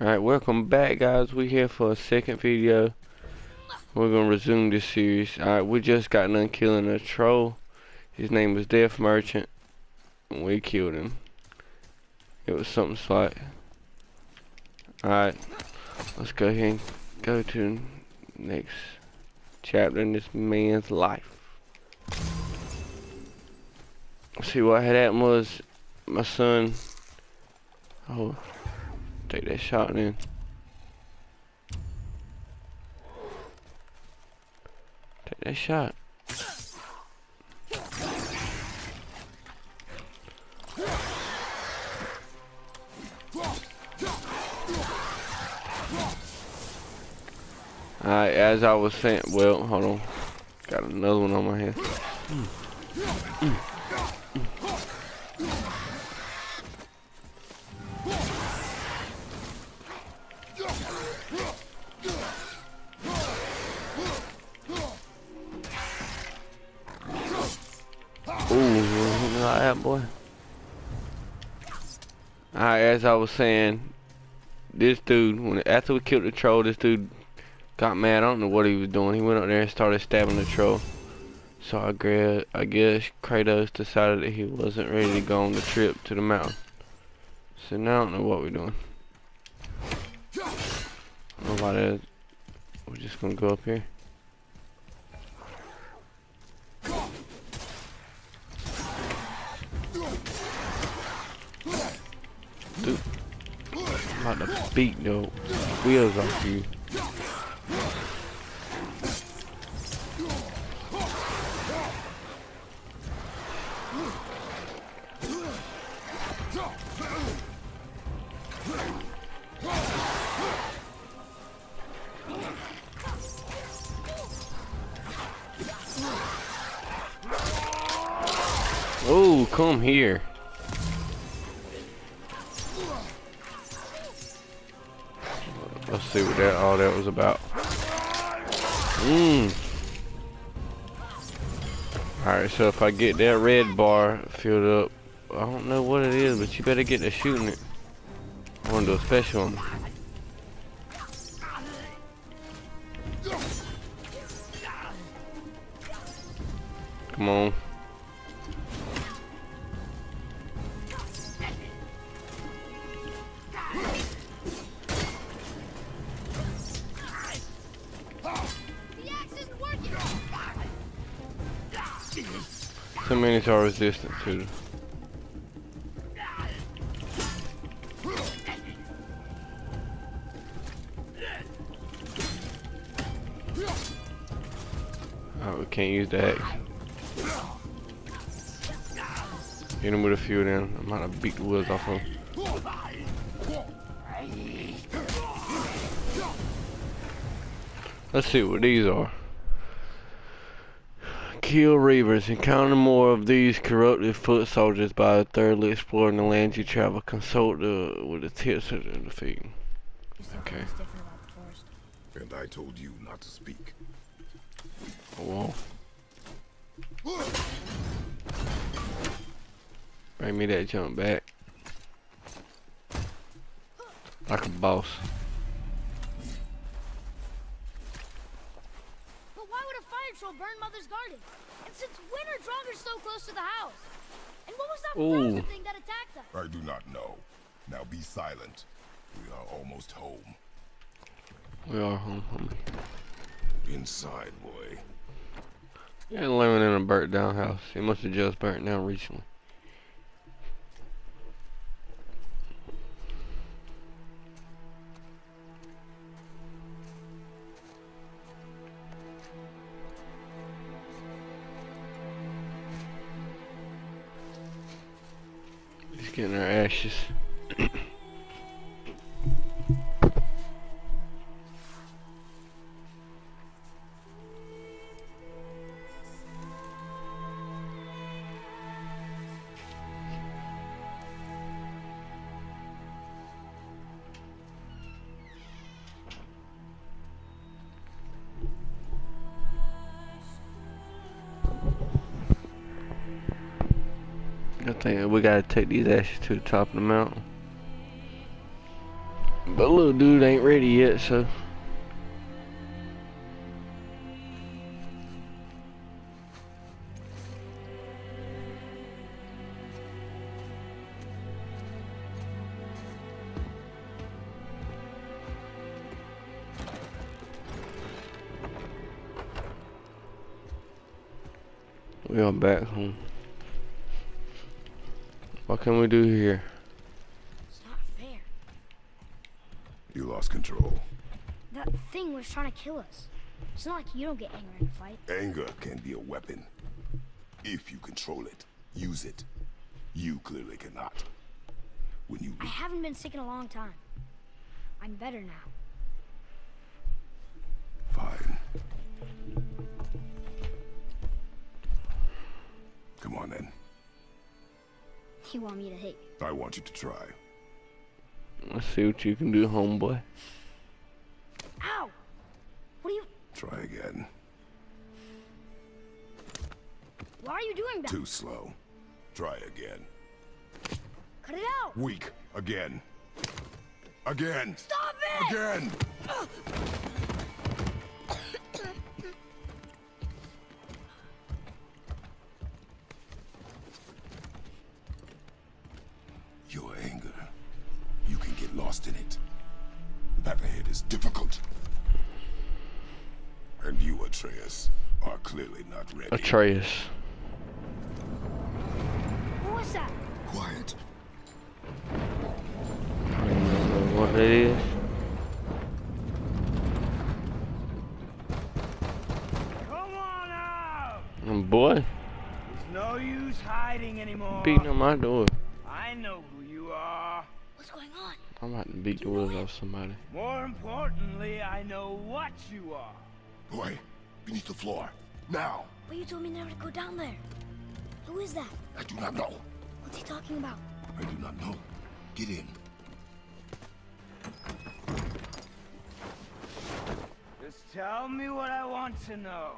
Alright, welcome back guys. We here for a second video. We're gonna resume this series. Alright, we just got done killing a troll. His name was Death Merchant. And we killed him. It was something slight. Alright, let's go ahead and go to next chapter in this man's life. See what had happened was my son oh take that shot then. Take that shot. Alright, as I was saying, well, hold on. Got another one on my head. Mm. Mm. Was saying, this dude, when after we killed the troll, this dude got mad. I don't know what he was doing. He went up there and started stabbing the troll. So I, I guess Kratos decided that he wasn't ready to go on the trip to the mountain. So now I don't know what we're doing. Nobody. We're just gonna go up here. I'm about to beat the wheels off you. Oh, come here. Let's see what that all that was about. Mmm. Alright, so if I get that red bar filled up, I don't know what it is, but you better get to shooting it. I want to do a special one. Come on. So many are resistant to Oh, we can't use the axe. Hit him with a few of them. I'm gonna beat the wheels off him. Let's see what these are. Kill Reavers. Encounter more of these corrupted foot soldiers by thoroughly exploring the lands you travel. Consult uh, with the tips of the defeat. Okay. And I told you not to speak. Oh, whoa. Bring me that jump back. Like a boss. Patrol burned Mother's garden. And since when are Draugrs so close to the house? And what was that frozen thing that attacked us? I do not know. Now be silent. We are almost home. We are home, homie. Inside, boy. Yeah, living in a burnt down house. He must have just burnt down recently. Getting our ashes. Think we gotta take these ashes to the top of the mountain. But little dude ain't ready yet, so. We are back home. What can we do here? It's not fair. You lost control. That thing was trying to kill us. It's not like you don't get angry in a fight. Anger can be a weapon. If you control it, use it. You clearly cannot. When you I haven't been sick in a long time. I'm better now. fine. Come on then. You want me to hit you? I want you to try. Let's see what you can do, homeboy. Ow! What are you... Try again. Why are you doing that? Too slow. Try again. Cut it out! Weak. Again. Again. Stop it! Again. Your not ready. Atreus. What that? Quiet. I don't know what it is. Come on out! Oh, boy, There's no use hiding anymore. beating on my door. I know who you are. What's going on? I'm about to beat the wheels off somebody. More importantly, I know what you are. Boy, beneath the floor. Now. But you told me never to go down there. Who is that? I do not know. What's he talking about? I do not know. Get in. Just tell me what I want to know.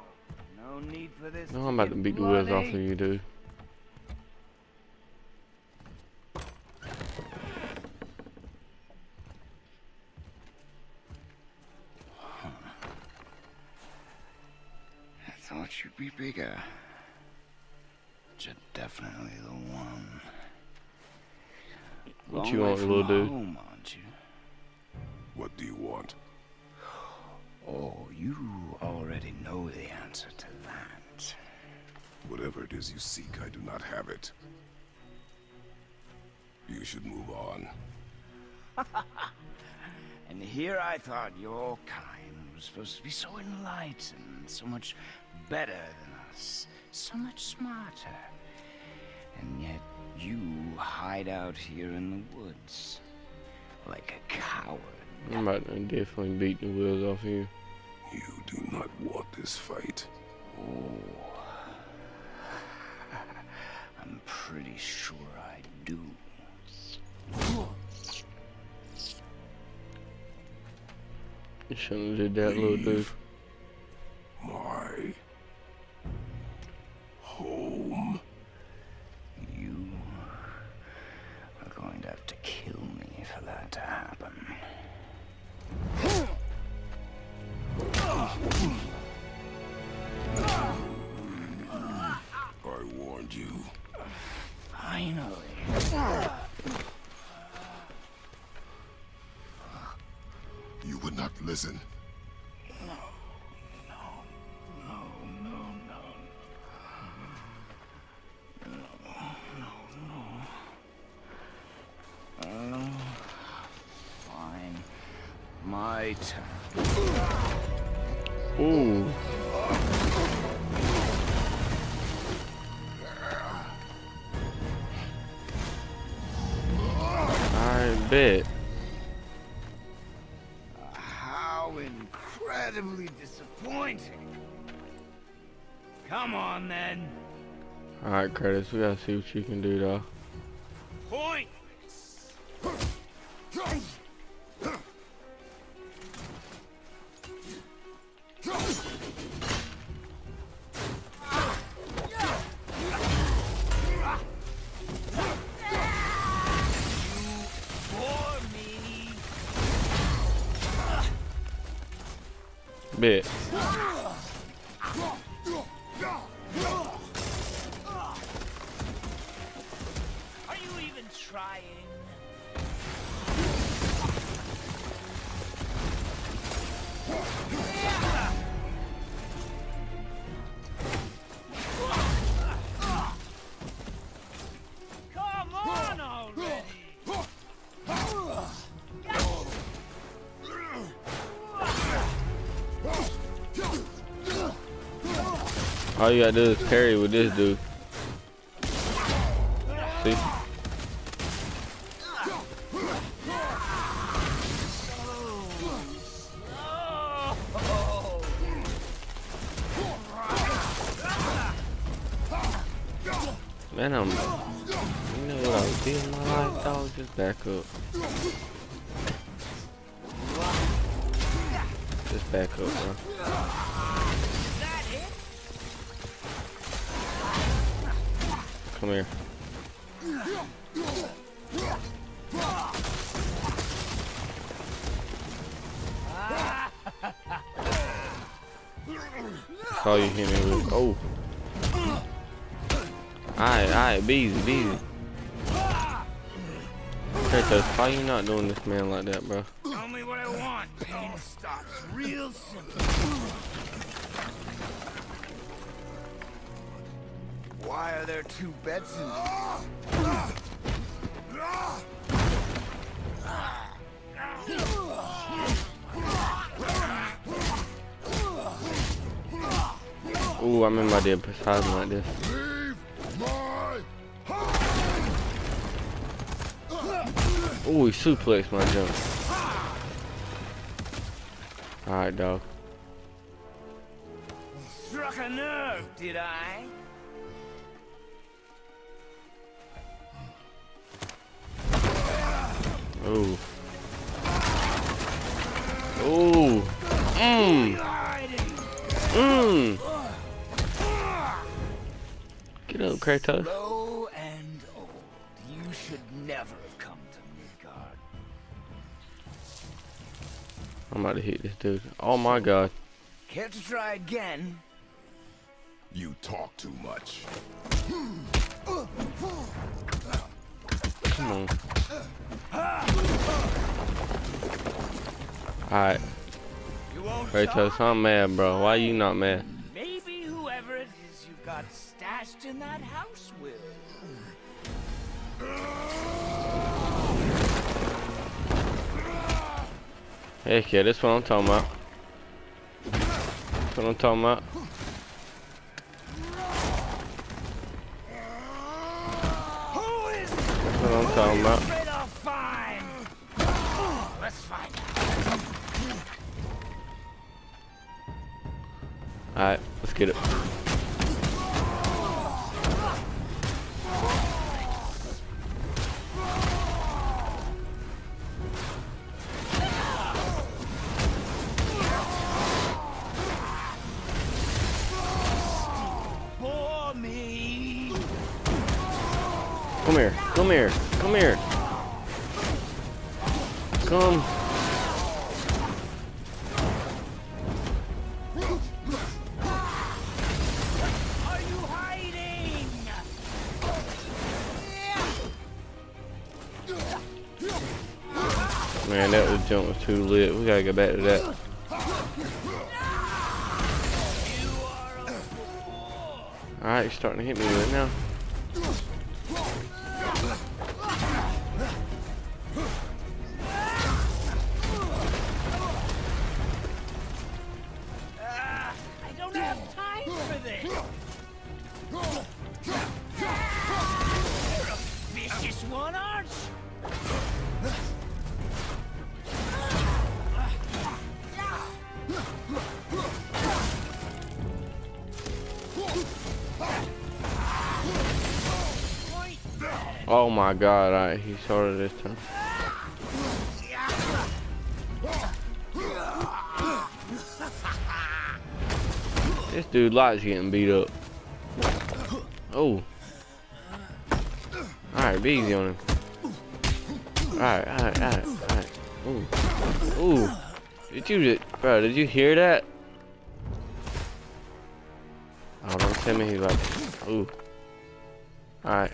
No need for this. No, I'm about to beat the wheels off of you, dude. Be bigger. But you're definitely the one. What Long you want, little dude? Home, aren't you? What do you want? Oh, you already know the answer to that. Whatever it is you seek, I do not have it. You should move on. And here I thought your kind was supposed to be so enlightened, so much better than us, so much smarter. And yet you hide out here in the woods like a coward. I'm about to definitely beat the wheels off of you. You do not want this fight. Oh. I'm pretty sure I do. You shouldn't have did that, little dude. Leave My that to happen. I warned you. Finally. You would not listen. Alright, Kratos, we gotta see what you can do, though. Point! Bit. All you gotta do is parry with this dude. See? Man, I'm. You know what I would do in my life, dog? Just back up. Come here. Saw you hit me with. Oh. Alright, alright, beezy, beezy. Kratos, why you not doing this man like that, bro? Why are there two beds in Ooh, I'm in my dead beside like this. Ooh, he suplexed my jump. Alright, dog. Struck a nerve, did I? Ooh. Ooh. Mmm. Mmm. Get up, Kratos. Low and old. You should never have come to Midgard. I'm about to hit this dude. Oh my god. Care to try again? You talk too much. Hmm. Come on. Alright, Kratos, talk? I'm mad, bro. Why you not mad? Maybe whoever it is you got stashed in that house will. Heck yeah, this what I'm talking about. That's what I'm talking about. Find. Alright, let's get it. Get back to that. Alright, you're starting to hit me right now. my god, right, he started this time. This dude likes getting beat up. Oh. Alright, be easy on him. Alright, alright, alright, alright. Ooh. Ooh. Did you just, bro, did you hear that? Oh, don't tell me he's like, ooh. Alright.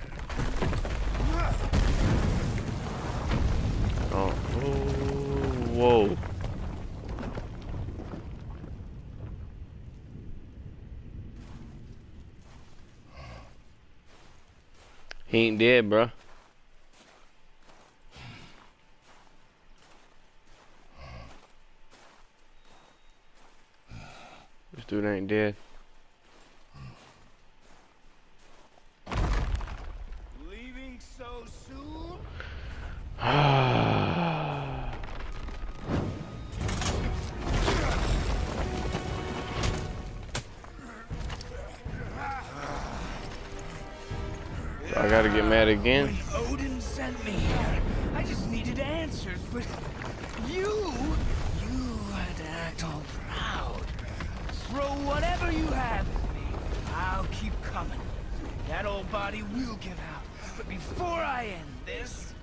Oh. Ooh, whoa. He ain't dead, bro. This dude ain't dead. Again. When Odin sent me here, I just needed answers, but you, you had to act all proud. Throw whatever you have at me. I'll keep coming. That old body will give out. But before I end this,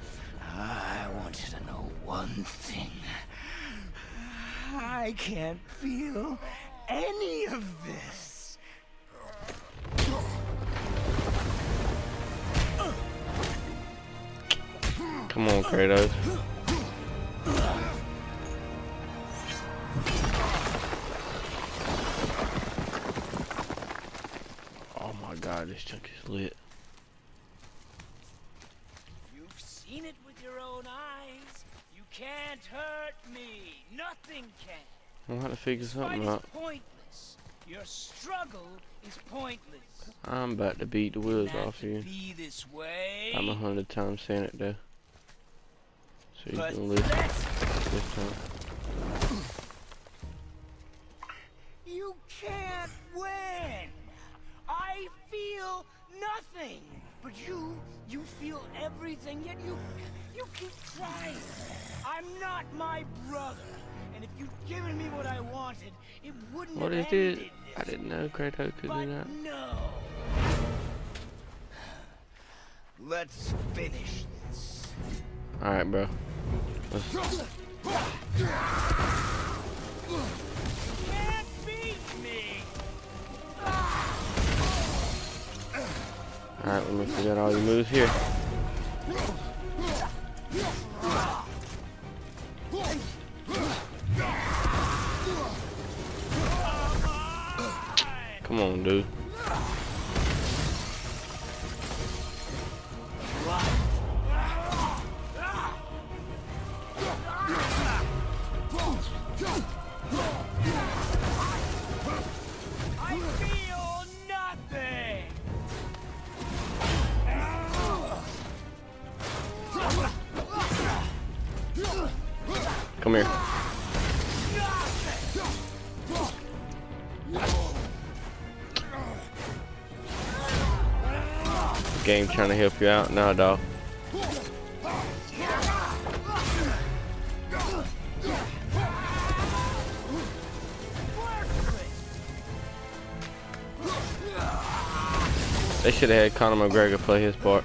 I want you to know one thing. I can't feel any of this. Come on, Kratos. Oh my god, this chunk is lit. You've seen it with your own eyes. You can't hurt me. Nothing can. I'm gonna figure This fight something out. pointless. Your struggle is pointless. I'm about to beat the wheels off you. Be this way. I'm a hundred times saying it though. So you but can let's- this time. You can't win. I feel nothing. But you, you feel everything, yet you, you keep trying. I'm not my brother. And if you'd given me what I wanted, it wouldn't What have is it? I didn't know Kratos could do that. no. Let's finish this. Alright, bro. Alright, let me figure out all your moves here. Come on, dude. Trying to help you out. Nah, dog. They should have had Conor McGregor play his part.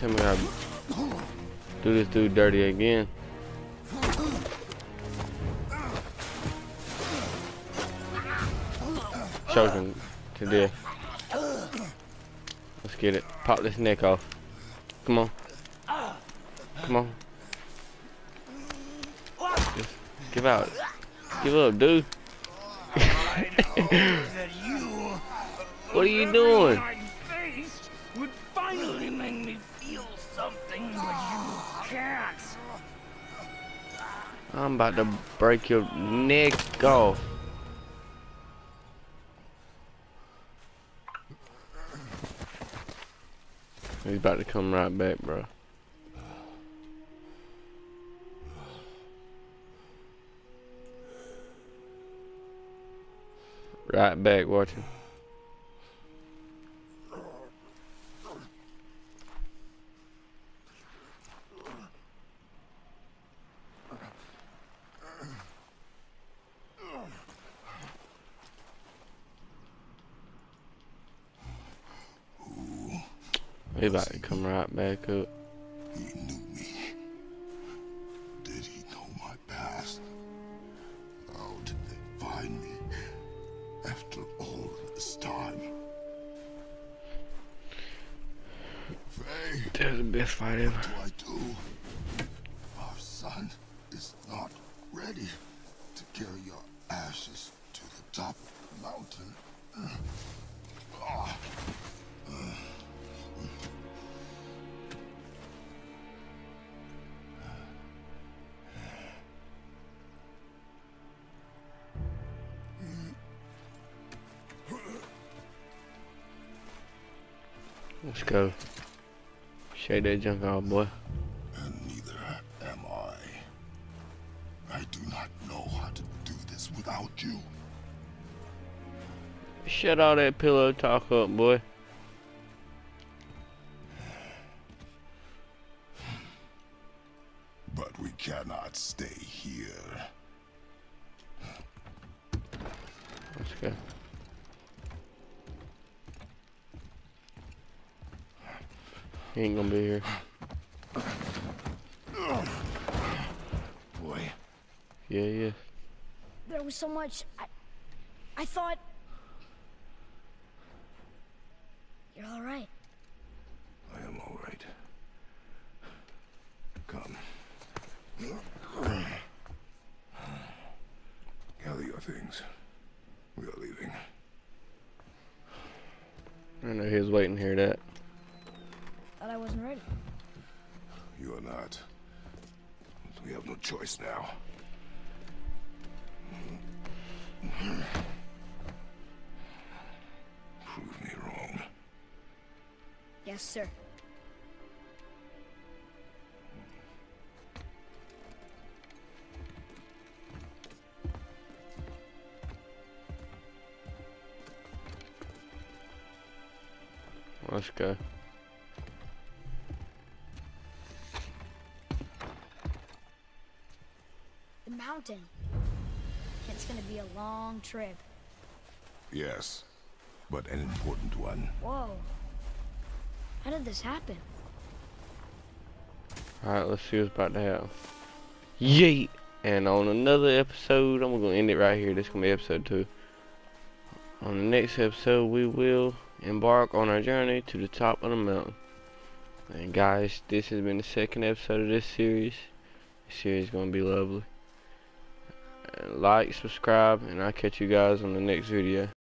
Tell me gotta do this dude dirty again. Choke him to death. Let's get it. Pop this neck off. Come on. Come on. Just give out. Give up, dude. What are you doing? I'm about to break your neck off. He's about to come right back, bro. Right back, watching. He about to come right back up. He knew me. Did he know my past? How did they find me after all this time? Faye, That's the best fight ever. Let's go. Shake that junk off, boy. And neither am I. I do not know how to do this without you. Shut all that pillow talk up, boy. Hear that. Thought I wasn't ready. You are not. We have no choice now. Prove me wrong. Yes, sir. Let's go. The mountain. It's gonna be a long trip. Yes, but an important one. Whoa. How did this happen? Alright, let's see what's about to happen. Yeet! And on another episode, I'm gonna end it right here. This is gonna be episode two. On the next episode, we will embark on our journey to the top of the mountain. And guys, this has been the second episode of this series. This series is gonna be lovely. Like, subscribe, and I'll catch you guys on the next video.